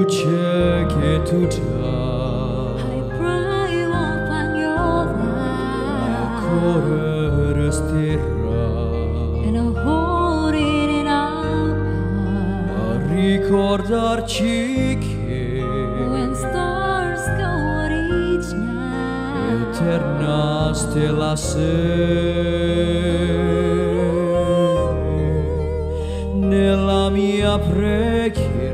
ucieknie tu czas. Hai Ancora resterà. And I hold it in our heart. A ricordarci. When stars go each night. Eterna stella. Nella mia preghiera.